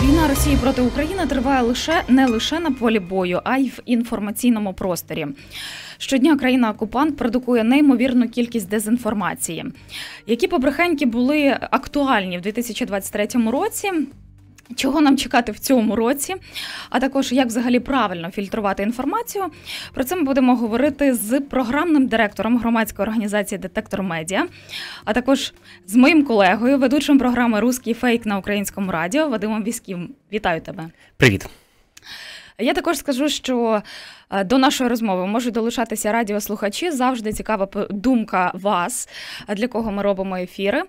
Війна Росії проти України триває лише не лише на полі бою, а й в інформаційному просторі. Щодня країна-окупант продукує неймовірну кількість дезінформації. Які побрехеньки були актуальні в 2023 році? Чого нам чекати в цьому році, а також як взагалі правильно фільтрувати інформацію? Про це ми будемо говорити з програмним директором громадської організації Детектор Медіа, а також з моїм колегою, ведучим програми Руський фейк на українському радіо Вадимом Віським. Вітаю тебе. Привіт. Я також скажу, що е, до нашої розмови можуть долучатися радіослухачі. Завжди цікава думка вас, для кого ми робимо ефіри.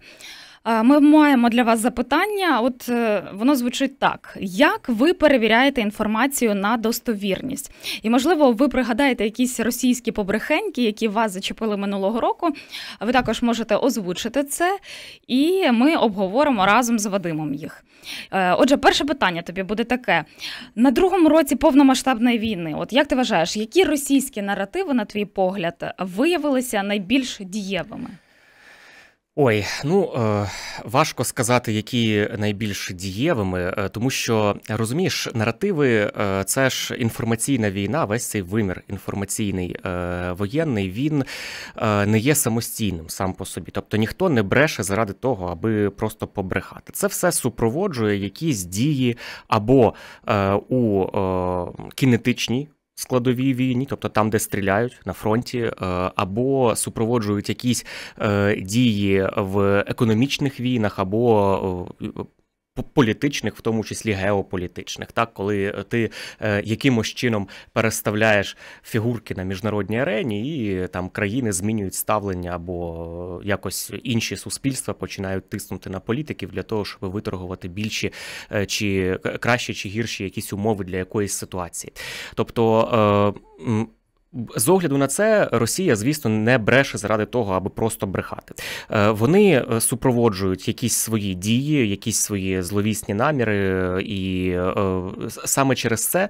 Ми маємо для вас запитання. От е, воно звучить так: як ви перевіряєте інформацію на достовірність? І, можливо, ви пригадаєте якісь російські побрехеньки, які вас зачепили минулого року. Ви також можете озвучити це, і ми обговоримо разом з Вадимом їх. Е, отже, перше питання тобі буде таке: на другому році повномасштабної війни, от як ти вважаєш, які російські наративи, на твій погляд, виявилися найбільш дієвими? Ой, ну е, важко сказати, які найбільш дієвими, е, тому що розумієш, наративи е, це ж інформаційна війна, весь цей вимір інформаційний воєнний, він не є самостійним сам по собі. Тобто ніхто не бреше заради того, аби просто побрехати. Це все супроводжує якісь дії або у кінетичній складовій війні, тобто там, де стріляють на фронті, е, або супроводжують якісь е, дії в економічних війнах, або е, політичних, в тому числі геополітичних, так коли ти е, якимось чином переставляєш фігурки на міжнародній арені, і там країни змінюють ставлення або якось інші суспільства починають тиснути на політиків для того, щоб виторгувати більші е, чи кращі чи гірші якісь умови для якоїсь ситуації. Тобто. З огляду на це Росія, звісно, не бреше заради того, аби просто брехати. Е, вони е, супроводжують якісь свої дії, якісь свої зловісні наміри, і е, саме через це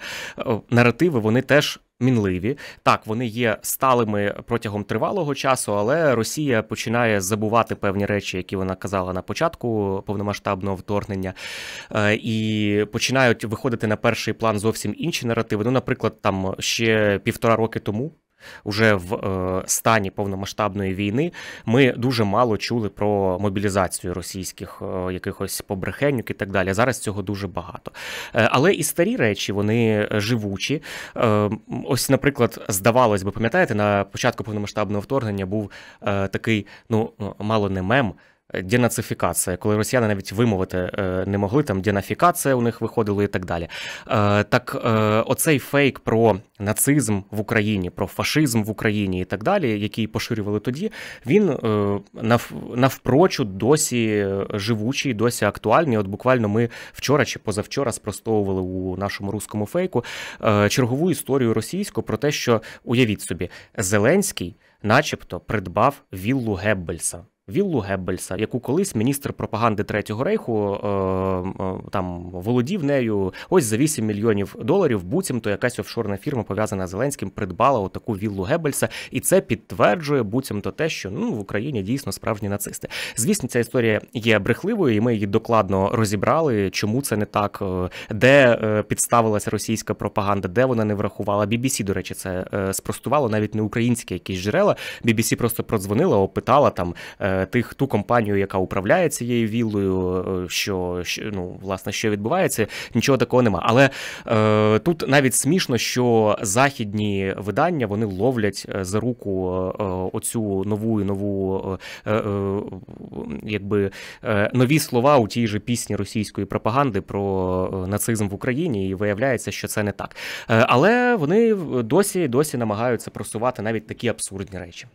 наративи вони теж мінливі. Так, вони є сталими протягом тривалого часу, але Росія починає забувати певні речі, які вона казала на початку повномасштабного вторгнення, е, і починають виходити на перший план зовсім інші наративи. Ну, наприклад, там ще півтора роки тому уже в е, стані повномасштабної війни ми дуже мало чули про мобілізацію російських е, якихось побрехеньок і так далі. Зараз цього дуже багато. Е, але і старі речі вони живучі. Ось, наприклад, здавалось би, пам'ятаєте, на початку повномасштабного вторгнення був такий, ну мало не мем денацифікація, коли росіяни навіть вимовити е, не могли, там денафікація у них виходила і так далі. Е, так, е, оцей фейк про нацизм в Україні, про фашизм в Україні і так далі, який поширювали тоді, він навпрочуд досі живучий, досі актуальний. От буквально ми вчора чи позавчора спростовували у нашому руському фейку чергову історію російську про те, що уявіть собі, Зеленський, начебто, придбав віллу Геббельса. Віллу Геббельса, яку колись міністр пропаганди Третього рейху е, е, там володів нею. Ось за 8 мільйонів доларів. Буцімто якась офшорна фірма пов'язана з Зеленським придбала отаку віллу Геббельса, і це підтверджує буцімто те, що ну в Україні дійсно справжні нацисти. Звісно, ця історія є брехливою, і ми її докладно розібрали. Чому це не так, е, де підставилася російська пропаганда, де вона не врахувала. BBC, до речі, це спростувало навіть не українські якісь джерела. BBC просто продзвонила, опитала там тих ту компанію, яка управляє цією віллою, е, що, що ну власне що відбувається, нічого такого нема. Але е, тут навіть смішно, що західні видання вони ловлять е, за руку е, оцю нову і нову, якби нові слова у тій же пісні російської пропаганди про нацизм в Україні, і виявляється, що це не так. Але вони досі досі намагаються просувати навіть такі абсурдні речі.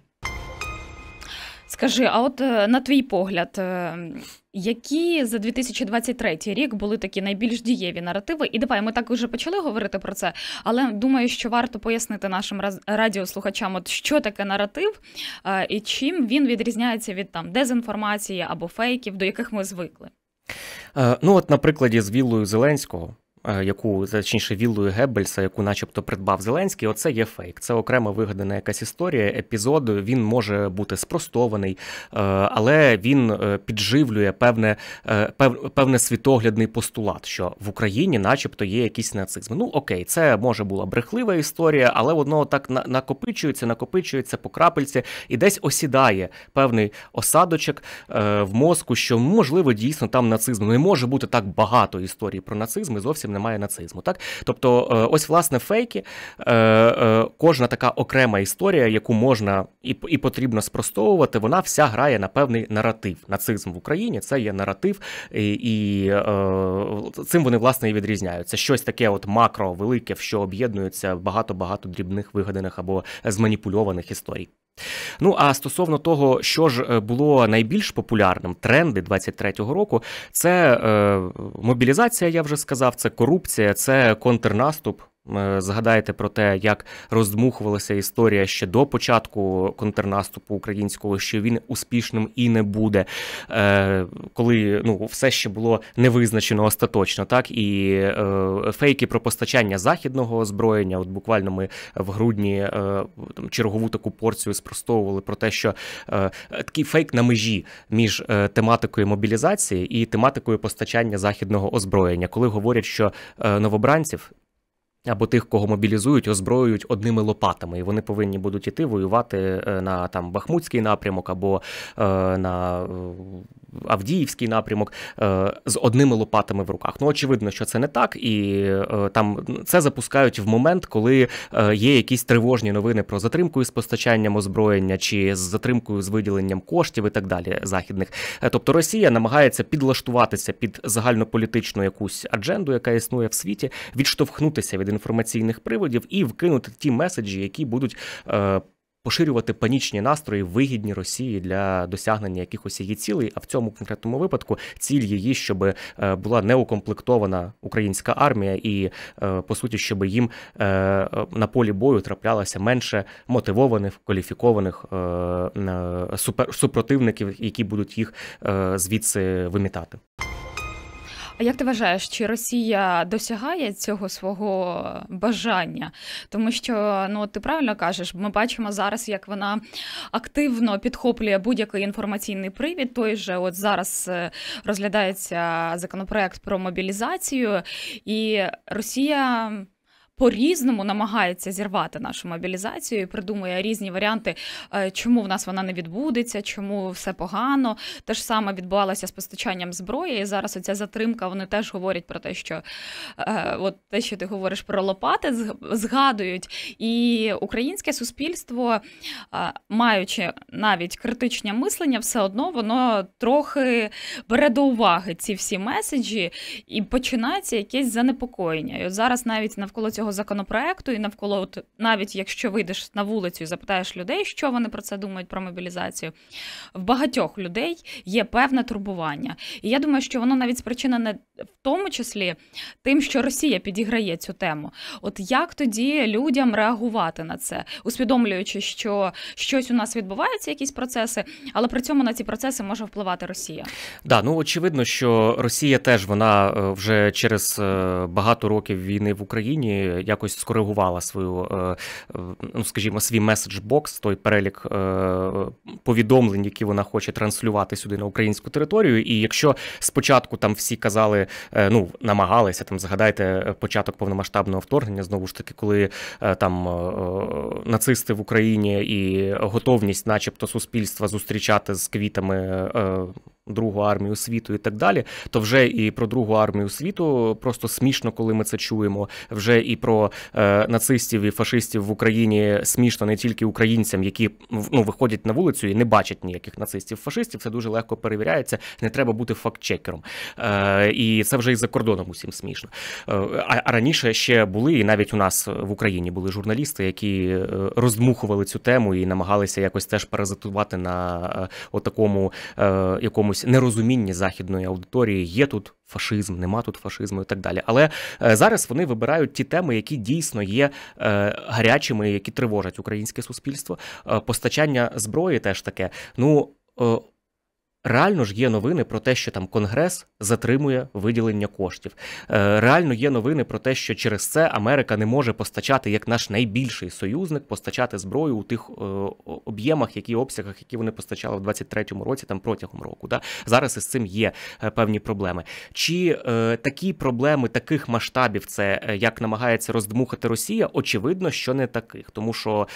Скажи, а от е, на твій погляд, е, які за 2023 рік були такі найбільш дієві наративи? І давай ми так вже почали говорити про це, але думаю, що варто пояснити нашим радіослухачам, от що таке наратив е, і чим він відрізняється від там дезінформації або фейків, до яких ми звикли. Ну, от на прикладі з Віллою Зеленського. Е, яку точніше віллою Геббельса, яку, начебто, придбав Зеленський, оце є фейк. Це окремо вигадана якась історія. Епізод він може бути спростований, е, але він е, підживлює певне певне світоглядний постулат, що в Україні, начебто, є якийсь нацизм. Ну окей, це може була брехлива історія, але воно так накопичується, накопичується по крапельці і десь осідає певний осадочок в мозку, що можливо дійсно там нацизм. Не може бути так багато історій про нацизм і зовсім немає нацизму. Так, тобто, е, ось власне фейки, е, е, кожна така окрема історія, яку можна і потрібно спростовувати, вона вся грає на певний наратив. Нацизм в Україні це є наратив, і, і цим вони власне і відрізняються. Щось таке, от макро велике, в що об'єднується багато багато дрібних вигаданих або зманіпульованих історій. Ну а стосовно того, що ж е, було найбільш популярним, тренди 23-го року, це е, мобілізація, я вже сказав, це корупція, це контрнаступ. Е, згадаєте про те, як роздмухувалася історія ще до початку контрнаступу українського, що він успішним і не буде, е, коли ну все ще було не визначено остаточно, так і е, фейки про постачання західного озброєння. От буквально ми в грудні там чергову таку порцію спростовували про те, що такий фейк на межі між тематикою мобілізації і тематикою постачання західного озброєння, коли говорять, що новобранців або тих, кого мобілізують, озброюють одними лопатами, і вони повинні будуть іти воювати е, на там Бахмутський напрямок або е, на е, Авдіївський напрямок е, з одними лопатами в руках. Ну, очевидно, що це не так, і е, там це запускають в момент, коли е, є якісь тривожні новини про затримку із постачанням озброєння чи з затримкою з виділенням коштів і так далі. Західних, тобто Росія намагається підлаштуватися під загальнополітичну якусь адженду, яка існує в світі, відштовхнутися від інформаційних приводів і вкинути ті меседжі, які будуть поширювати панічні настрої, вигідні Росії для досягнення якихось її цілей. А в цьому конкретному випадку ціль її, щоб е, була неукомплектована українська армія, і е, по суті, щоб їм е, на полі бою траплялося менше мотивованих кваліфікованих супротивників, які будуть їх звідси вимітати. А як ти вважаєш, чи Росія досягає цього свого бажання? Тому що ну ти правильно кажеш, ми бачимо зараз, як вона активно підхоплює будь-який інформаційний привід. Той же от зараз е, розглядається законопроект про мобілізацію, і Росія по-різному намагається зірвати нашу мобілізацію і придумує різні варіанти, е, чому в нас вона не відбудеться, чому все погано. Те ж саме відбувалося з постачанням зброї. І зараз оця затримка. Вони теж говорять про те, що е, от те, що ти говориш про лопати, згадують. І українське суспільство, е, маючи навіть критичне мислення, все одно воно трохи бере до уваги ці всі меседжі, і починається якесь занепокоєння. І от зараз навіть навколо цього цього законопроекту, і навколо, от, навіть якщо вийдеш на вулицю і запитаєш людей, що вони про це думають про мобілізацію, в багатьох людей є певне турбування. І я думаю, що воно навіть спричинене в тому числі тим, що Росія підіграє цю тему. От як тоді людям реагувати на це, усвідомлюючи, що щось у нас відбувається, якісь процеси, але при цьому на ці процеси може впливати Росія. Да, ну очевидно, що Росія теж вона е, вже через е, багато років війни в Україні якось скоригувала свою, е, е, ну скажімо, свій меседж-бокс, той перелік е, повідомлень, які вона хоче транслювати сюди на українську територію. І якщо спочатку там всі казали, ну намагалися там, згадайте початок повномасштабного вторгнення, знову ж таки, коли там нацисти в Україні і готовність, начебто, суспільства зустрічати з квітами Другу армію світу і так далі, то вже і про Другу армію світу просто смішно, коли ми це чуємо. Вже і про е, нацистів і фашистів в Україні смішно не тільки українцям, які ну, виходять на вулицю і не бачать ніяких нацистів, фашистів. Це дуже легко перевіряється. Не треба бути фактчекером. Е, І це вже і за кордоном усім смішно. Е, а, раніше ще були, і навіть у нас в Україні були журналісти, які е, роздмухували цю тему і намагалися якось теж паразитувати на е, отакому е, якомусь якомусь нерозумінні західної аудиторії, є тут фашизм, нема тут фашизму і так далі. Але е, зараз вони вибирають ті теми, які дійсно є е, гарячими, які тривожать українське суспільство. Е, постачання зброї теж таке. Ну реально ж є новини про те, що там Конгрес затримує виділення коштів. Е, реально є новини про те, що через це Америка не може постачати як наш найбільший союзник, постачати зброю у тих е, об'ємах, які обсягах, які вони постачали в 23-му році, там протягом року. Да? Зараз із цим є певні проблеми. Чи е, такі проблеми таких масштабів, це як намагається роздмухати Росія? Очевидно, що не таких, тому що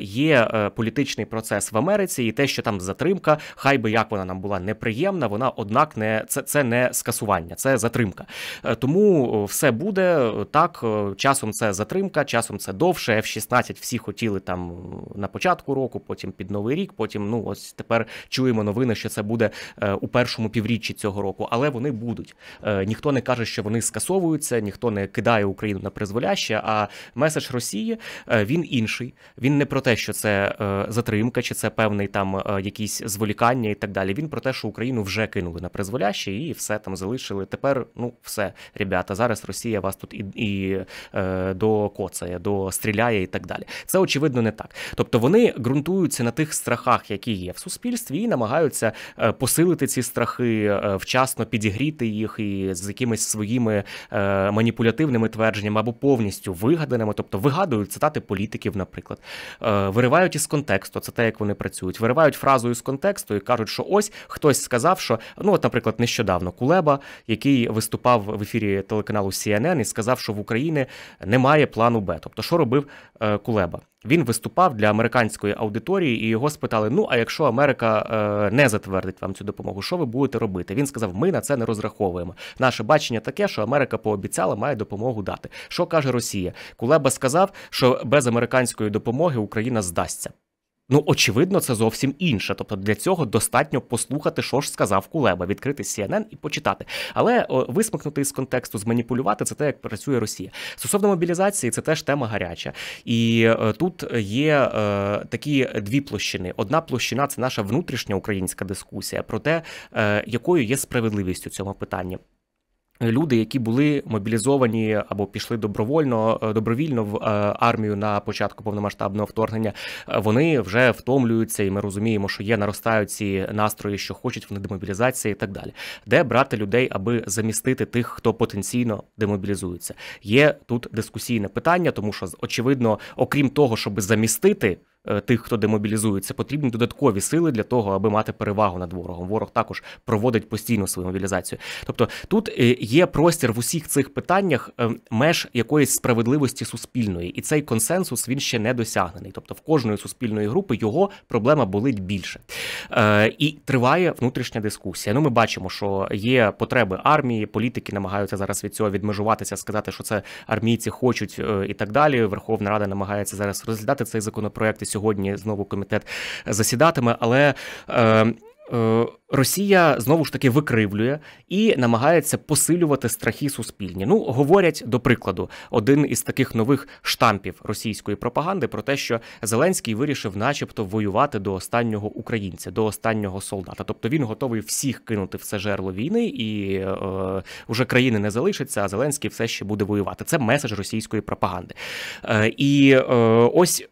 є політичний процес в Америці, і те, що там затримка, хай би як вона нам була неприємна, вона однак не це це не скасування, це затримка. Е, тому все буде так. Часом це затримка, часом це довше. F-16 всі хотіли там на початку року, потім під новий рік. Потім ну ось тепер чуємо новини, що це буде е, у першому півріччі цього року, але вони будуть. Е, ніхто не каже, що вони скасовуються, ніхто не кидає Україну на призволяще. А меседж Росії він інший. Він не про те, що це затримка, чи це певний там якісь зволікання і так далі. Він про те, що Україну вже кинули на призволяще і все там залишили. Тепер ну все, ребята, зараз Росія вас тут і і е, докоцає, достріляє і так далі. Це очевидно не так. Тобто вони ґрунтуються на тих страхах, які є в суспільстві, і намагаються е, посилити ці страхи, е, вчасно підігріти їх і з якимись своїми е, маніпулятивними твердженнями або повністю вигаданими, тобто вигадують цитати політиків, наприклад, е, виривають із контексту. Це те, як вони працюють, виривають фразу із контексту і кажуть, що ось хтось сказав, що ну, от, наприклад, нещодавно Кулеба, який виступав в ефірі телеканалу CNN і сказав, що в Україні немає плану Б. Тобто, що робив е, Кулеба? Він виступав для американської аудиторії, і його спитали: Ну, а якщо Америка е, не затвердить вам цю допомогу, що ви будете робити? Він сказав: Ми на це не розраховуємо. Наше бачення таке, що Америка пообіцяла, має допомогу дати. Що каже Росія? Кулеба сказав, що без американської допомоги Україна здасться. Ну, очевидно, це зовсім інше. Тобто для цього достатньо послухати, що ж сказав Кулеба, відкрити CNN і почитати. Але висмикнути із контексту, зманіпулювати це те, як працює Росія. Стосовно мобілізації, це теж тема гаряча. І е, тут є е, такі дві площини. Одна площина це наша внутрішня українська дискусія про те, е, якою є справедливість у цьому питанні. Люди, які були мобілізовані або пішли добровольно е, добровільно в е, армію на початку повномасштабного вторгнення, е, вони вже втомлюються, і ми розуміємо, що є наростають ці настрої, що хочуть вони демобілізації і так далі. Де брати людей, аби замістити тих, хто потенційно демобілізується? Є тут дискусійне питання, тому що очевидно, окрім того, щоб замістити. Е, тих, хто демобілізується, потрібні додаткові сили для того, аби мати перевагу над ворогом. Ворог також проводить постійно свою мобілізацію. Тобто тут е, є простір в усіх цих питаннях е, меж якоїсь справедливості суспільної, і цей консенсус він ще не досягнений. Тобто, в кожної суспільної групи його проблема болить більше. І триває внутрішня дискусія. Ну, ми бачимо, що є потреби армії, політики намагаються зараз від цього відмежуватися, сказати, що це армійці хочуть і так далі. Верховна Рада намагається зараз розглядати цей законопроект сьогодні знову комітет засідатиме, але. Е, е, Росія знову ж таки викривлює і намагається посилювати страхи суспільні. Ну, говорять до прикладу, один із таких нових штампів російської пропаганди про те, що Зеленський вирішив, начебто, воювати до останнього українця, до останнього солдата. Тобто він готовий всіх кинути в це жерло війни, і е, вже країни не залишиться, а Зеленський все ще буде воювати. Це меседж російської пропаганди. Е, І е, ось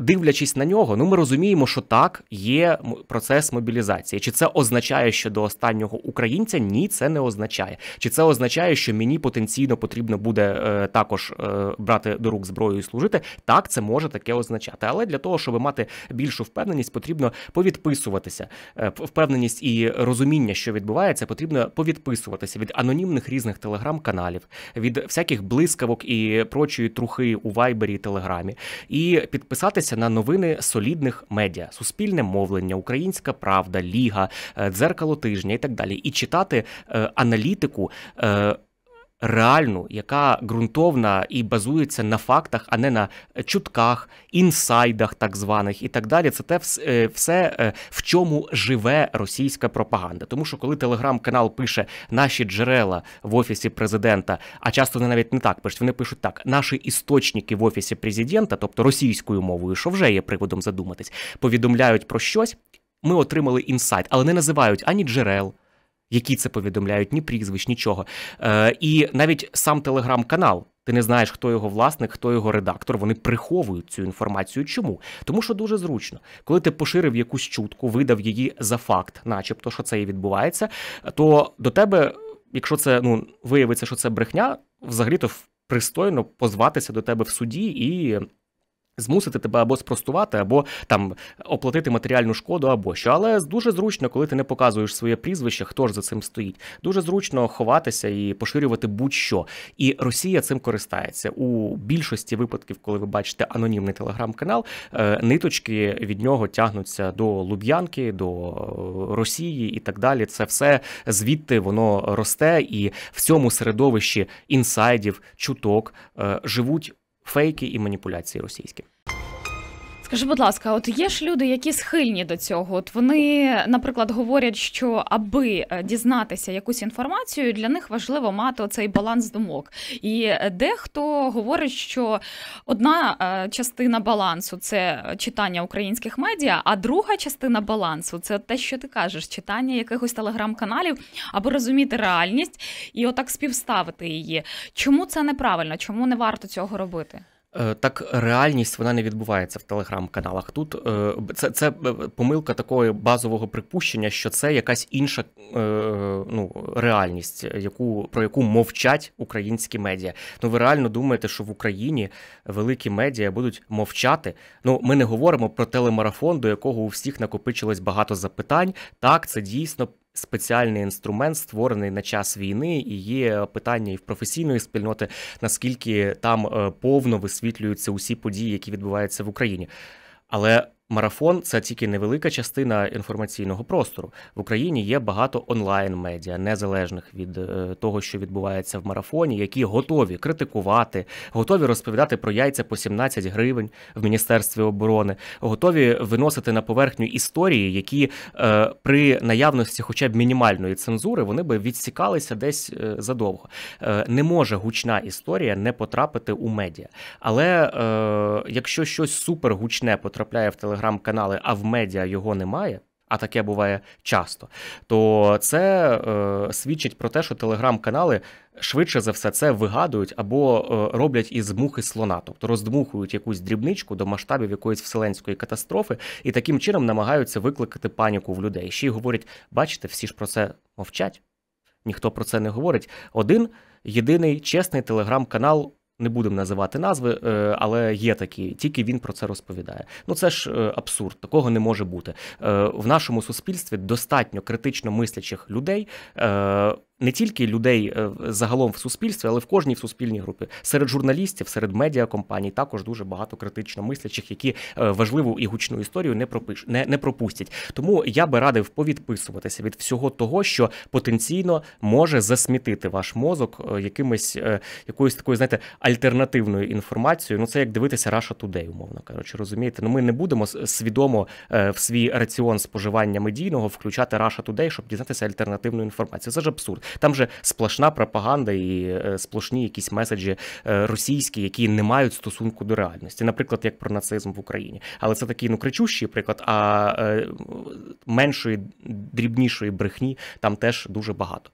дивлячись на нього, ну ми розуміємо, що так є процес мобілізації. Чи це означає? що до останнього українця ні, це не означає. Чи це означає, що мені потенційно потрібно буде е, також е, брати до рук зброю і служити? Так, це може таке означати. Але для того, щоб мати більшу впевненість, потрібно повідписуватися. Е, впевненість і розуміння, що відбувається, потрібно повідписуватися від анонімних різних телеграм-каналів, від всяких блискавок і прочої трухи у вайбері і телеграмі, і підписатися на новини солідних медіа, суспільне мовлення, українська правда, ліга. Е, дзеркало тижня і так далі, і читати е, аналітику. Е, реальну, яка ґрунтовна і базується на фактах, а не на чутках, інсайдах, так званих, і так далі. Це те е, все, в чому живе російська пропаганда. Тому що коли телеграм-канал пише наші джерела в офісі президента, а часто вони навіть не так пишуть, вони пишуть так: наші істочники в офісі президента, тобто російською мовою, що вже є приводом задуматись, повідомляють про щось ми отримали інсайт, але не називають ані джерел, які це повідомляють, ні прізвищ, нічого. Е, І навіть сам телеграм-канал Ти не знаєш, хто його власник, хто його редактор. Вони приховують цю інформацію. Чому? Тому що дуже зручно, коли ти поширив якусь чутку, видав її за факт, начебто, що це і відбувається, то до тебе, якщо це ну виявиться, що це брехня, взагалі то пристойно позватися до тебе в суді і Змусити тебе або спростувати, або там оплатити матеріальну шкоду, або що. Але дуже зручно, коли ти не показуєш своє прізвище, хто ж за цим стоїть. Дуже зручно ховатися і поширювати будь-що. І Росія цим користається у більшості випадків, коли ви бачите анонімний телеграм-канал, е, ниточки від нього тягнуться до Луб'янки, до Росії і так далі. Це все звідти воно росте, і в цьому середовищі інсайдів, чуток е, живуть фейки і маніпуляції російські. Скажи, будь ласка, от є ж люди, які схильні до цього. От вони, наприклад, говорять, що аби е, дізнатися якусь інформацію, для них важливо мати оцей баланс думок. І дехто говорить, що одна е, частина балансу це читання українських медіа, а друга частина балансу це те, що ти кажеш, читання якихось телеграм-каналів, аби розуміти реальність і отак співставити її. Чому це неправильно? Чому не варто цього робити? Е, так реальність вона не відбувається в телеграм-каналах. Тут е, це це е, помилка такого базового припущення, що це якась інша ну, реальність, яку про яку мовчать українські медіа. Ну ви реально думаєте, що в Україні великі медіа будуть мовчати? Ну ми не говоримо про телемарафон, до якого у всіх накопичилось багато запитань. Так, це дійсно спеціальний інструмент, створений на час війни, і є питання і в професійної спільноти, наскільки там е, повно висвітлюються усі події, які відбуваються в Україні. Але Марафон це тільки невелика частина інформаційного простору. В Україні є багато онлайн-медіа, незалежних від е, того, що відбувається в марафоні, які готові критикувати, готові розповідати про яйця по 17 гривень в міністерстві оборони, готові виносити на поверхню історії, які е, при наявності, хоча б мінімальної цензури, вони би відсікалися десь е, задовго. Не може гучна історія не потрапити у медіа. Але якщо щось супергучне потрапляє в телеграм телеграм-канали, а в медіа його немає. А таке буває часто, то це е, свідчить про те, що телеграм-канали швидше за все це вигадують або е, роблять із мухи слона, тобто роздмухують якусь дрібничку до масштабів якоїсь вселенської катастрофи, і таким чином намагаються викликати паніку в людей. Ще й говорять: бачите, всі ж про це мовчать, ніхто про це не говорить. Один єдиний чесний телеграм-канал не будемо називати назви, е, але є такі, тільки він про це розповідає. Ну це ж е, абсурд, такого не може бути е, в нашому суспільстві. Достатньо критично мислячих людей не тільки людей е, загалом в суспільстві, але в кожній в суспільній групі. Серед журналістів, серед медіакомпаній також дуже багато критично мислячих, які е, важливу і гучну історію не пропиш, не, не пропустять. Тому я би радив повідписуватися від всього того, що потенційно може засмітити ваш мозок е, якимось якоюсь такою, знаєте, альтернативною інформацією. Ну це як дивитися Russia Today, умовно кажучи, розумієте? Ну ми не будемо свідомо в свій раціон споживання медійного включати Russia Today, щоб дізнатися альтернативну інформацію. Це ж абсурд. Там же сплошна пропаганда і е, сплошні якісь меседжі е, російські, які не мають стосунку до реальності, наприклад, як про нацизм в Україні. Але це такий ну кричущий приклад. А е, меншої дрібнішої брехні там теж дуже багато.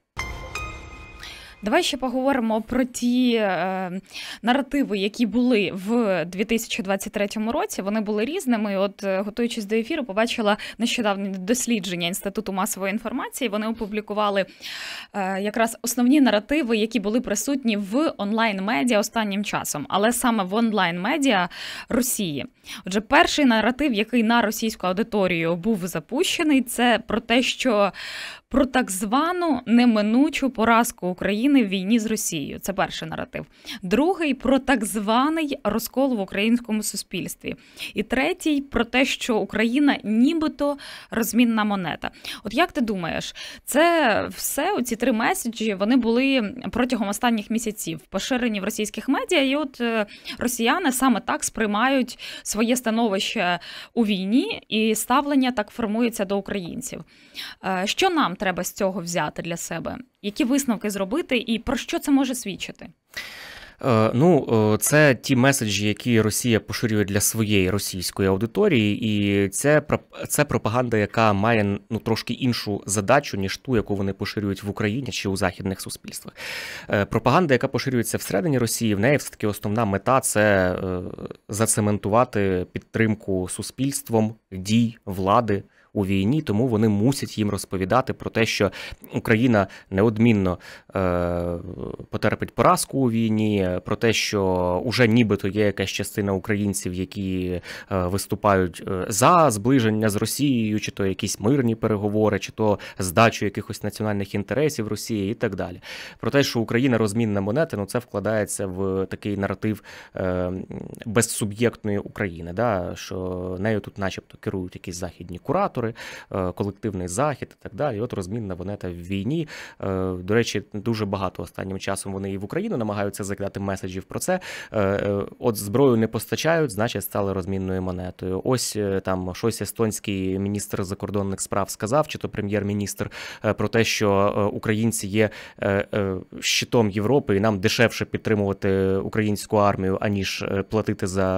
Давай ще поговоримо про ті е, наративи, які були в 2023 році. Вони були різними. От, е, готуючись до ефіру, побачила нещодавне дослідження інституту масової інформації. Вони опублікували е, якраз основні наративи, які були присутні в онлайн-медіа останнім часом, але саме в онлайн-медіа Росії. Отже, перший наратив, який на російську аудиторію був запущений, це про те, що про так звану неминучу поразку України в війні з Росією. Це перший наратив. Другий про так званий розкол в українському суспільстві. І третій про те, що Україна нібито розмінна монета. От як ти думаєш, це все оці три меседжі вони були протягом останніх місяців поширені в російських медіа, і от е, росіяни саме так сприймають своє становище у війні, і ставлення так формується до українців. Е, що нам треба з цього взяти для себе? Які висновки зробити, і про що це може свідчити? Е, ну, це ті меседжі, які Росія поширює для своєї російської аудиторії, і це це пропаганда, яка має ну трошки іншу задачу, ніж ту, яку вони поширюють в Україні чи у західних суспільствах. Е, пропаганда, яка поширюється всередині Росії, в неї все таки основна мета це е, зацементувати підтримку суспільством дій влади у війні, тому вони мусять їм розповідати про те, що Україна неодмінно е, потерпить поразку у війні, про те, що уже нібито є якась частина українців, які е, виступають е, за зближення з Росією, чи то якісь мирні переговори, чи то здачу якихось національних інтересів Росії і так далі. Про те, що Україна розмінна монета, ну це вкладається в такий наратив е, безсуб'єктної України, да, що нею тут, начебто, керують якісь західні куратори організатори, е, колективний захід і так далі. І От розмінна монета в війні. Е, до речі, дуже багато останнім часом вони і в Україну намагаються закидати меседжів про це. Е, от зброю не постачають, значить стали розмінною монетою. Ось там щось естонський міністр закордонних справ сказав, чи то прем'єр-міністр про те, що українці є щитом Європи, і нам дешевше підтримувати українську армію, аніж платити за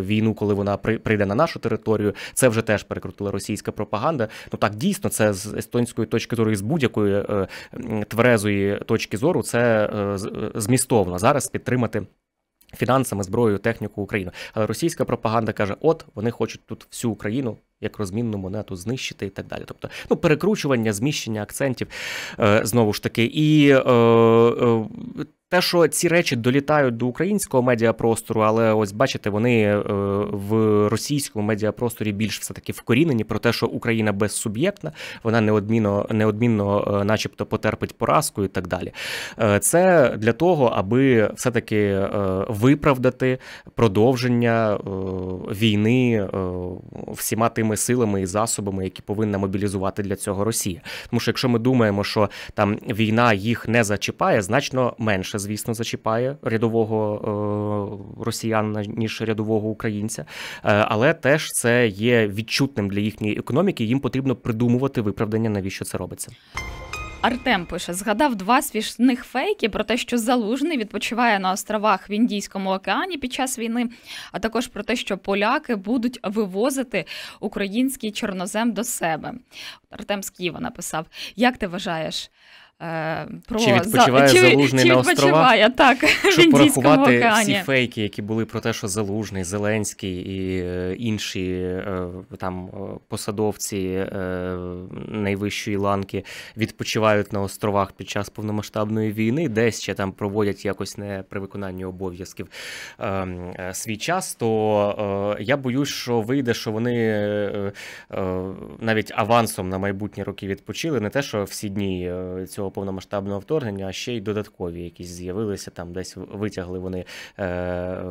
війну, коли вона прийде на нашу територію. Це вже теж перекрутила російська російська пропаганда. Ну так дійсно, це з естонської точки зору і з будь-якої е, тверезої точки зору, це е, змістовно зараз підтримати. Фінансами, зброєю, техніку Україну. Але російська пропаганда каже: от вони хочуть тут всю Україну як розмінну монету знищити і так далі. Тобто, ну, перекручування, зміщення акцентів е, знову ж таки. І е, е, те, що ці речі долітають до українського медіапростору, але ось бачите, вони е, в російському медіапросторі більш все таки вкорінені про те, що Україна безсуб'єктна, вона неодмінно, неодмінно, е, начебто, потерпить поразку і так далі. Е, це для того, аби все-таки виправдати продовження війни всіма тими силами і засобами, які повинна мобілізувати для цього Росія. Тому що якщо ми думаємо, що там війна їх не зачіпає, значно менше звісно, зачіпає рядового е, росіянина ніж рядового українця, е, але теж це є відчутним для їхньої економіки. Їм потрібно придумувати виправдання, навіщо це робиться. Артем пише: згадав два свіжних фейки про те, що залужний відпочиває на островах в Індійському океані під час війни, а також про те, що поляки будуть вивозити український чорнозем до себе. Артем з Києва написав: Як ти вважаєш? Е, про чи відпочиває за... залужний чи на островах? так, Щоб порахувати океані. всі фейки, які були про те, що залужний, Зеленський і е, інші е, там посадовці найвищої ланки відпочивають на островах під час повномасштабної війни, десь ще там проводять якось не при виконанні обов'язків свій час. То я боюсь, що вийде, що вони навіть авансом на майбутні роки відпочили, не те, що всі дні цього повномасштабного вторгнення, а ще й додаткові якісь з'явилися там, десь витягли вони е,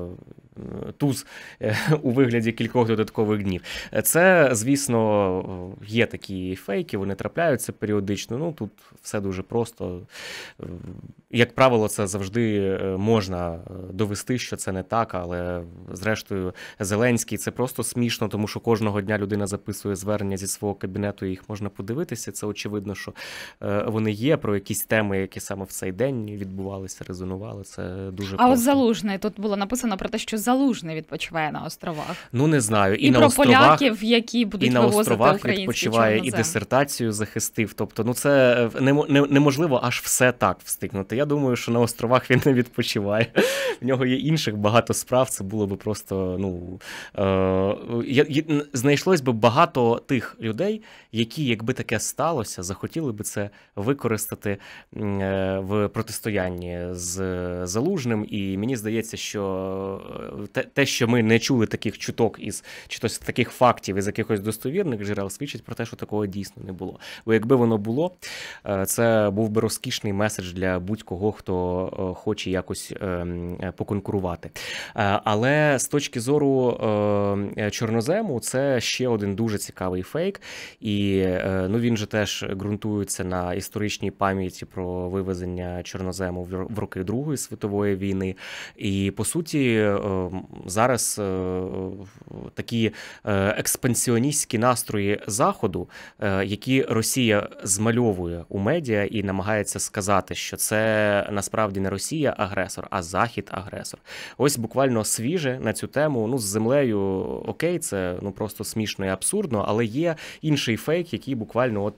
туз е, у вигляді кількох додаткових днів. Це, звісно, є такі фейки, вони трапляються періодично. Ну тут все дуже просто. Як правило, це завжди е, можна довести, що це не так, але зрештою, Зеленський це просто смішно, тому що кожного дня людина записує звернення зі свого кабінету, і їх можна подивитися. Це очевидно, що вони є про якісь теми, які саме в цей день відбувалися, резонували. Це дуже а просто. от залужний тут було написано про те, що залужний відпочиває на островах. Ну не знаю, і, і на про островах, поляків, які будуть і на островах відпочиває і дисертацію захистив. Тобто, ну це неможливо аж все так встигнути. Я думаю, що на островах він не відпочиває. В нього є інших багато справ. Це було би просто ну е, знайшлось би багато тих людей, які, якби таке сталося, захотіли би це використати е, в протистоянні з залужним. І мені здається, що е, те, що ми не чули таких чуток із чи то таких фактів із якихось достовірних джерел, свідчить про те, що такого дійсно не було. Бо якби воно було, е, це був би розкішний меседж для будь-кого, хто хоче якось ем, поконкурувати. Але з точки зору чорнозему, це ще один дуже цікавий фейк, і ну він же теж ґрунтується на історичній пам'яті про вивезення чорнозему в роки Другої світової війни. І по суті, зараз такі експансіоністські настрої заходу, які Росія змальовує у медіа і намагається сказати, що це насправді не Росія агресор, а Захід агресор. Ось буквально свіже на цю тему. Ну з землею окей, це ну просто смішно і абсурдно, але є інший фейк, який буквально от.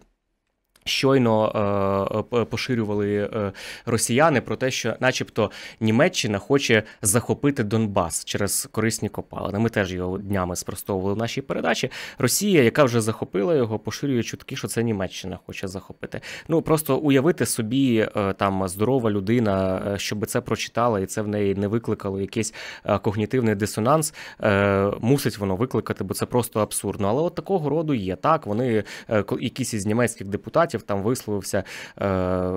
Щойно е, е поширювали е, росіяни про те, що, начебто, Німеччина хоче захопити Донбас через корисні копалини. Ми теж його днями спростовували в нашій передачі. Росія, яка вже захопила його, поширює чутки, що це Німеччина хоче захопити. Ну просто уявити собі, е, там здорова людина, е, щоб це прочитала, і це в неї не викликало якийсь когнітивний дисонанс. Е, мусить воно викликати, бо це просто абсурдно. Але от такого роду є так. Вони якісь із німецьких депутатів там висловився, е,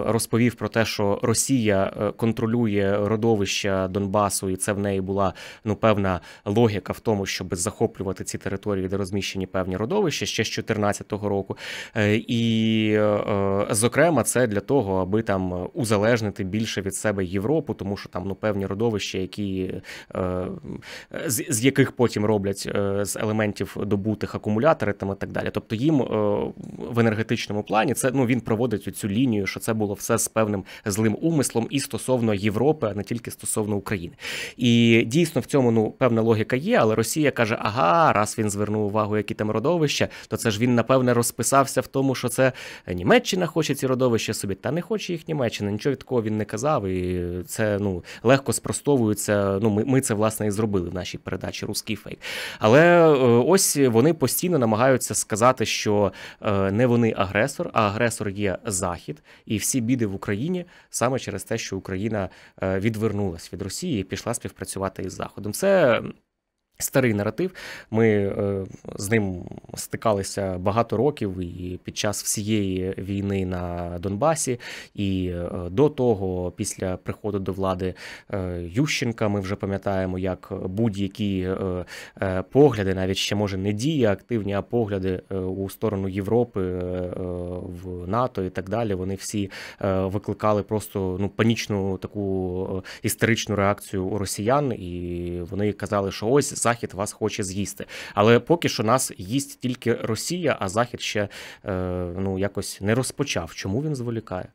розповів про те, що Росія е, контролює родовища Донбасу, і це в неї була ну певна логіка в тому, щоб захоплювати ці території, де розміщені певні родовища ще з 2014 року. Е, і, зокрема, це для того, аби там узалежнити більше від себе Європу, тому що там ну певні родовища, які з, з яких потім роблять з елементів добутих акумулятори там і так далі. Тобто їм в енергетичному плані це ну він проводить цю лінію, що це було все з певним злим умислом і стосовно Європи, а не тільки стосовно України. І дійсно в цьому ну певна логіка є, але Росія каже: ага, раз він звернув увагу, які там родовища, то це ж він напевне розписався в тому, що це Німеччина хоче ці родовища собі, та не хоче їх Німеччина. Нічого від такого він не казав, і це ну легко спростовується. Ну, ми, ми це власне і зробили в нашій передачі Руський фейк. Але е, ось вони постійно намагаються сказати, що е, не вони агресор, а агресор є Захід, і всі біди в Україні саме через те, що Україна е, відвернулась від Росії і пішла співпрацювати із Заходом. Це Старий наратив, ми е, з ним стикалися багато років і під час всієї війни на Донбасі, і е, до того, після приходу до влади е, Ющенка, ми вже пам'ятаємо, як будь-які погляди, навіть ще може не дії, активні, а погляди у сторону Європи в НАТО і так далі. Вони всі викликали просто ну панічну таку істеричну реакцію у росіян, і вони казали, що ось. Захід вас хоче з'їсти. Але поки що нас їсть тільки Росія, а Захід ще е, ну якось не розпочав. Чому він зволікає?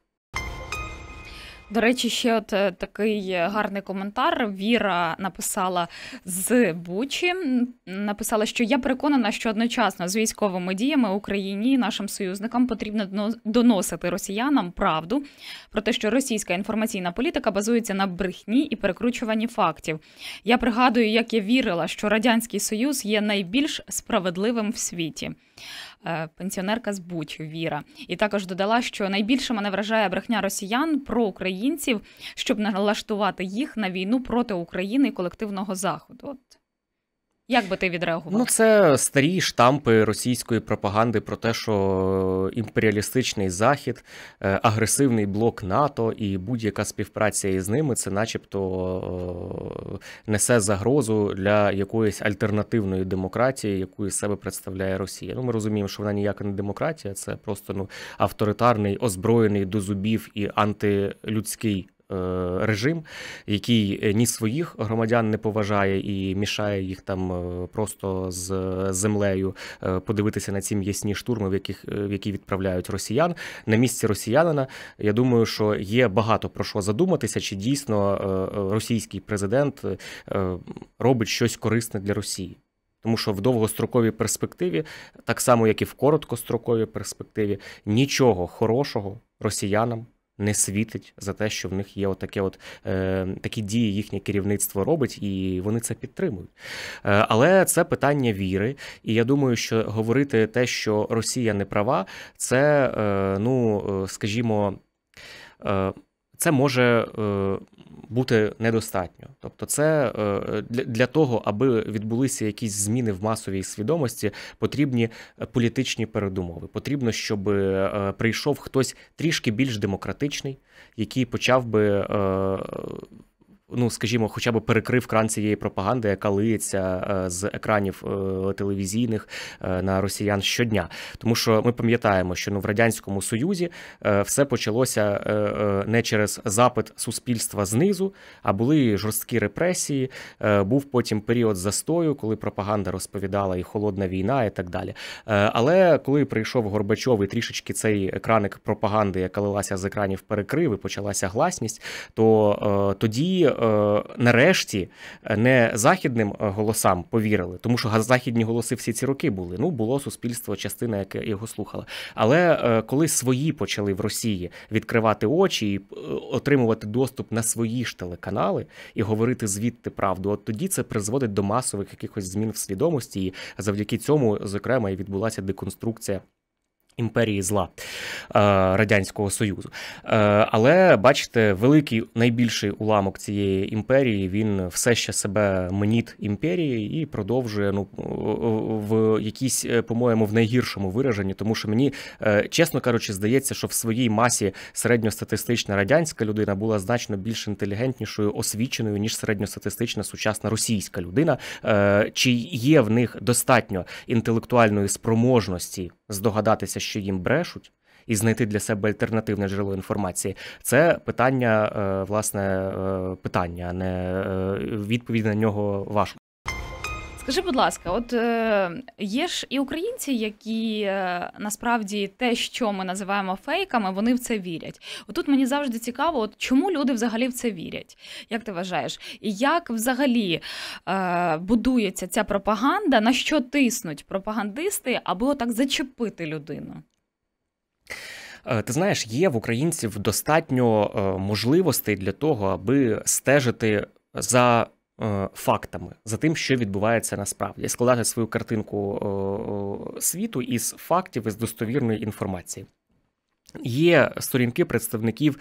До речі, ще от е, такий гарний коментар. Віра написала з Бучі. Написала, що я переконана, що одночасно з військовими діями Україні нашим союзникам потрібно доносити росіянам правду про те, що російська інформаційна політика базується на брехні і перекручуванні фактів. Я пригадую, як я вірила, що радянський союз є найбільш справедливим в світі. Е, пенсіонерка з Бучі Віра. І також додала, що найбільше мене вражає брехня росіян про українців, щоб налаштувати їх на війну проти України і колективного заходу. От як би ти відреагував? Ну, це старі штампи російської пропаганди про те, що імперіалістичний захід, е, агресивний блок НАТО і будь-яка співпраця із ними, це, начебто, е, несе загрозу для якоїсь альтернативної демократії, яку із себе представляє Росія. Ну, ми розуміємо, що вона ніяка не демократія, це просто ну авторитарний, озброєний до зубів і антилюдський Е, режим, який е, ні своїх громадян не поважає і мішає їх там е, просто з землею подивитися на ці м'ясні штурми, в яких в які відправляють росіян на місці росіянина. Я думаю, що є багато про що задуматися, чи дійсно російський президент робить щось корисне для Росії. Тому що в довгостроковій перспективі, так само як і в короткостроковій перспективі, нічого хорошого росіянам не світить за те, що в них є отаке от е, такі дії їхнє керівництво робить, і вони це підтримують. Е, але це питання віри. І я думаю, що говорити те, що Росія не права, це, е, ну е, скажімо. Е, це може е, бути недостатньо. Тобто, це е, для того, аби відбулися якісь зміни в масовій свідомості, потрібні політичні передумови. Потрібно, щоб е, прийшов хтось трішки більш демократичний, який почав би ну скажімо, хоча б перекрив кран цієї пропаганди, яка лиється з екранів телевізійних на росіян щодня. Тому що ми пам'ятаємо, що ну в радянському союзі все почалося не через запит суспільства знизу, а були жорсткі репресії. Був потім період застою, коли пропаганда розповідала і холодна війна, і так далі. Але коли прийшов Горбачов і трішечки цей екраник пропаганди, яка лилася з екранів, перекрив і почалася гласність, то тоді нарешті не західним голосам повірили, тому що західні голоси всі ці роки були. Ну було суспільство, частина, яке його слухала. Але коли свої почали в Росії відкривати очі і отримувати доступ на свої ж телеканали і говорити звідти правду, от тоді це призводить до масових якихось змін в свідомості, і завдяки цьому, зокрема, і відбулася деконструкція. Імперії зла е, Радянського Союзу. Е, але бачите, великий найбільший уламок цієї імперії він все ще себе меніт імперії і продовжує ну в якійсь, е, по-моєму, в найгіршому вираженні, тому що мені, чесно кажучи, здається, що в своїй масі середньостатистична радянська людина була значно більш інтелігентнішою, освіченою, ніж середньостатистична сучасна російська людина. Чи є в них достатньо інтелектуальної спроможності здогадатися? що їм брешуть, і знайти для себе альтернативне джерело інформації, це питання, е, власне, е, питання, а не е, відповідь на нього важко. Скажи, будь ласка, от е, є ж і українці, які е, насправді те, що ми називаємо фейками, вони в це вірять. Отут мені завжди цікаво, от чому люди взагалі в це вірять? Як ти вважаєш? І як взагалі е, будується ця пропаганда, на що тиснуть пропагандисти, аби отак зачепити людину? Е, ти знаєш, є в українців достатньо можливостей для того, аби стежити за фактами за тим, що відбувається насправді, складати свою картинку світу із фактів із достовірної інформації. Є сторінки представників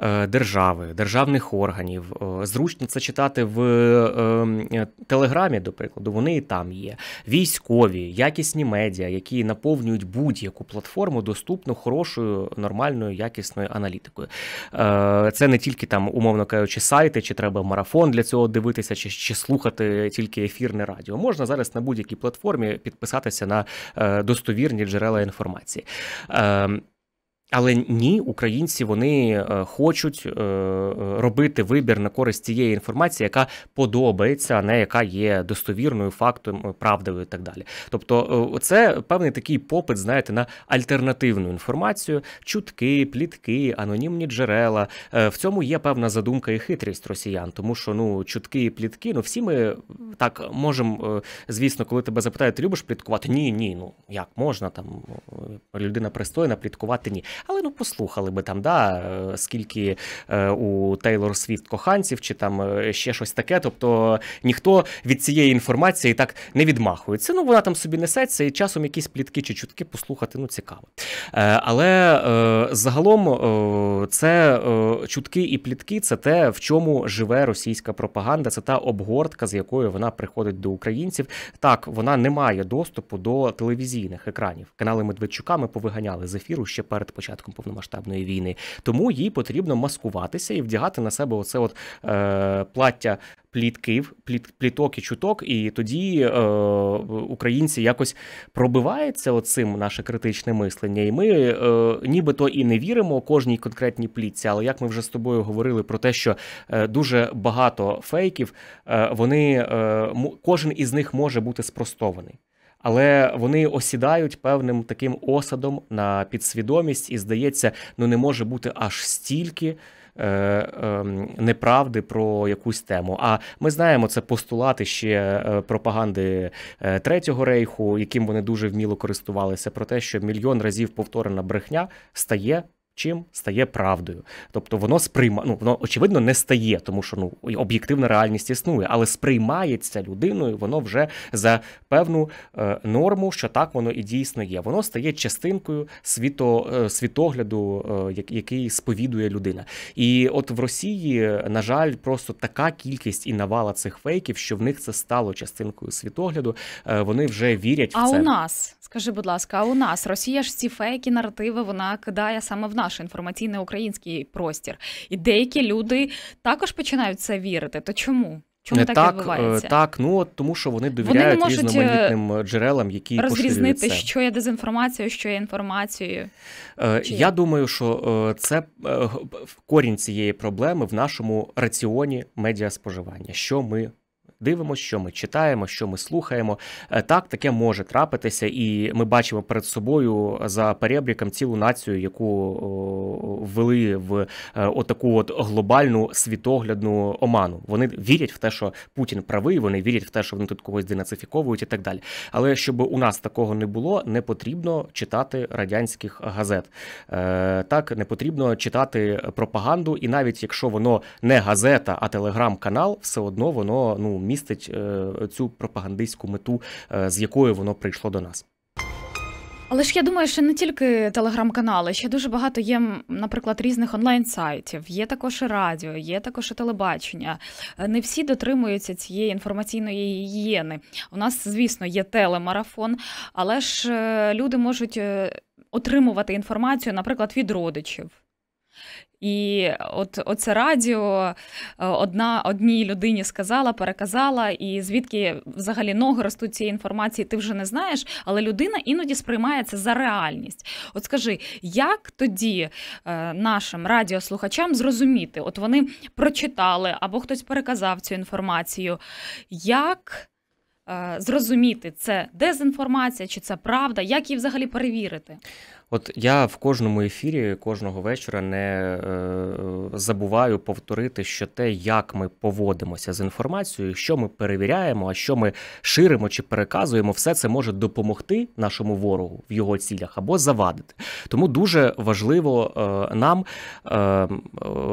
Е, держави, державних органів. Е, зручно це читати в е, Телеграмі, до прикладу, вони і там є. Військові, якісні медіа, які наповнюють будь-яку платформу доступну хорошою, нормальною, якісною аналітикою. Це не тільки там, умовно кажучи, сайти, чи треба марафон для цього дивитися, чи, чи слухати тільки ефірне радіо. Можна зараз на будь-якій платформі підписатися на достовірні джерела інформації. Але ні, українці вони е, хочуть е, робити вибір на користь цієї інформації, яка подобається, а не яка є достовірною фактом, правдою і так далі. Тобто, е, це певний такий попит, знаєте, на альтернативну інформацію, чутки, плітки, анонімні джерела. В цьому є певна задумка і хитрість росіян, тому що ну чутки і плітки, ну всі ми так можемо, звісно, коли тебе запитають, ти любиш пліткувати? Ні, ні, ну як можна там людина пристойна пліткувати ні. Але ну послухали би там, да, е, скільки е, у Тейлор Свіфт коханців, чи там е, ще щось таке. Тобто ніхто від цієї інформації так не відмахується. Ну вона там собі несеться, і часом якісь плітки чи чутки послухати ну цікаво. Але загалом це чутки і плітки це те, в чому живе російська пропаганда, це та обгортка, з якою вона приходить до українців. Так, вона не має доступу до телевізійних екранів. Канали Медведчука ми повиганяли з ефіру ще перед початком початком повномасштабної війни. Тому їй потрібно маскуватися і вдягати на себе оце от е, плаття. Плітків, пліт, пліток і чуток, і тоді е, українці якось пробивається оцим наше критичне мислення, і ми е, нібито і не віримо кожній конкретній плітці. Але як ми вже з тобою говорили про те, що е, дуже багато фейків, е, вони е, кожен із них може бути спростований але вони осідають певним таким осадом на підсвідомість, і здається, ну не може бути аж стільки. Е, е, неправди про якусь тему. А ми знаємо це постулати ще е, пропаганди е, Третього рейху, яким вони дуже вміло користувалися, про те, що мільйон разів повторена брехня стає чим стає правдою. Тобто воно сприйма... ну, воно очевидно не стає, тому що ну об'єктивна реальність існує, але сприймається людиною, воно вже за певну е, норму, що так воно і дійсно є. Воно стає частинкою світо, е, світогляду, е, який сповідує людина. І от в Росії, на жаль, просто така кількість і навала цих фейків, що в них це стало частинкою світогляду. Е, вони вже вірять а в це. А у нас скажи, будь ласка, а у нас Росія ж ці фейки, наративи вона кидає саме в нас наш інформаційний український простір. І деякі люди також починають це вірити. То чому? Чому так, так відбувається? Так, ну тому що вони довіряють вони можуть різноманітним джерелам, які розрізнити, це. що є дезінформацією, що є інформацією. Чи Я думаю, що це корінь цієї проблеми в нашому раціоні медіаспоживання, що ми дивимося, що ми читаємо, що ми слухаємо. Е, так, таке може трапитися, і ми бачимо перед собою за перебріком цілу націю, яку ввели в е, отаку от глобальну світоглядну оману. Вони вірять в те, що Путін правий, вони вірять в те, що вони тут когось денацифіковують і так далі. Але щоб у нас такого не було, не потрібно читати радянських газет. Е, так, не потрібно читати пропаганду, і навіть якщо воно не газета, а телеграм-канал, все одно воно ну містить е, цю пропагандистську мету, е, з якою воно прийшло до нас. Але ж я думаю, що не тільки телеграм-канали, ще дуже багато є, наприклад, різних онлайн-сайтів. Є також і радіо, є також і телебачення. Е, не всі дотримуються цієї інформаційної гігієни. У нас, звісно, є телемарафон, але ж люди можуть отримувати інформацію, наприклад, від родичів. І от оце радіо е, одна одній людині сказала, переказала, і звідки взагалі ноги ростуть цієї інформації, ти вже не знаєш, але людина іноді сприймає це за реальність. От скажи, як тоді е, нашим радіослухачам зрозуміти? От вони прочитали або хтось переказав цю інформацію, як е, зрозуміти, це дезінформація чи це правда, як її взагалі перевірити? От я в кожному ефірі кожного вечора не е, забуваю повторити, що те, як ми поводимося з інформацією, що ми перевіряємо, а що ми ширимо чи переказуємо, все це може допомогти нашому ворогу в його цілях або завадити. Тому дуже важливо е, нам е,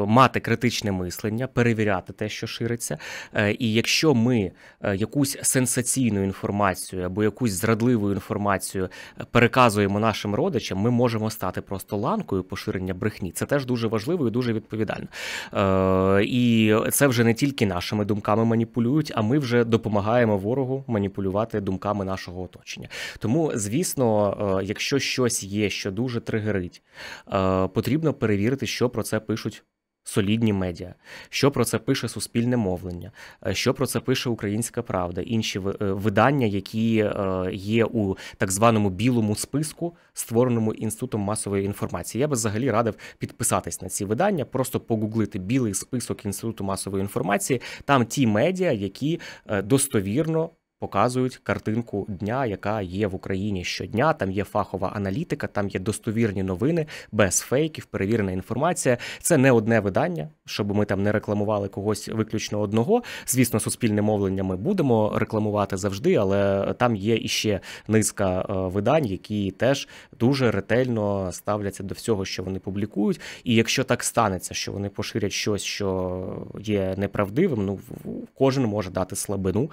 мати критичне мислення, перевіряти те, що шириться. І якщо ми якусь сенсаційну інформацію або якусь зрадливу інформацію переказуємо нашим родичам, ми можемо стати просто ланкою поширення брехні. Це теж дуже важливо і дуже відповідально. Е, І це вже не тільки нашими думками маніпулюють, а ми вже допомагаємо ворогу маніпулювати думками нашого оточення. Тому, звісно, е, якщо щось є, що дуже тригерить, е, потрібно перевірити, що про це пишуть солідні медіа, що про це пише суспільне мовлення, е, що про це пише Українська Правда, інші е, видання, які е, є у так званому білому списку, створеному інститутом масової інформації. Я би взагалі радив підписатись на ці видання, просто погуглити білий список інституту масової інформації. Там ті медіа, які достовірно показують картинку дня, яка є в Україні щодня. Там є фахова аналітика, там є достовірні новини, без фейків, перевірена інформація. Це не одне видання, щоб ми там не рекламували когось виключно одного. Звісно, суспільне мовлення ми будемо рекламувати завжди, але там є іще низка е, видань, які теж дуже ретельно ставляться до всього, що вони публікують. І якщо так станеться, що вони поширять щось, що є неправдивим, ну кожен може дати слабину.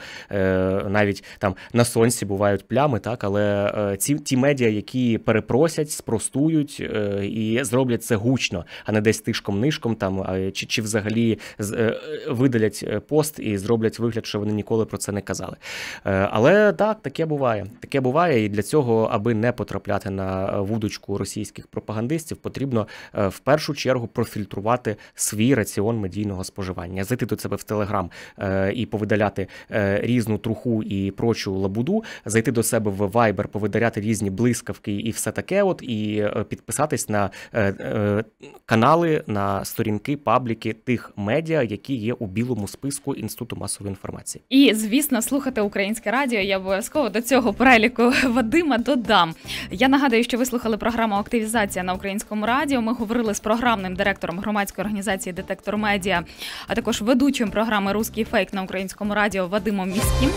Навіть там на сонці бувають плями, так але е, ці ті медіа, які перепросять, спростують е, і зроблять це гучно, а не десь тишком нишком там чи чи взагалі е, видалять пост і зроблять вигляд, що вони ніколи про це не казали. Але так, таке буває. Таке буває, і для цього, аби не потрапляти на вудочку російських пропагандистів, потрібно в першу чергу профільтрувати свій раціон медійного споживання, зайти до себе в Телеграм і повидаляти різну труху і прочу лабуду, зайти до себе в Viber, повидаряти різні блискавки і все таке. От і е, підписатись на е, е, канали, на сторінки, пабліки тих медіа, які є у білому списку інституту масової інформації. І звісно, слухати українське радіо. Я обов'язково до цього переліку Вадима додам. Я нагадую, що ви слухали програму Активізація на українському радіо. Ми говорили з програмним директором громадської організації Детектор Медіа, а також ведучим програми Руський фейк на українському радіо Вадимом Міським.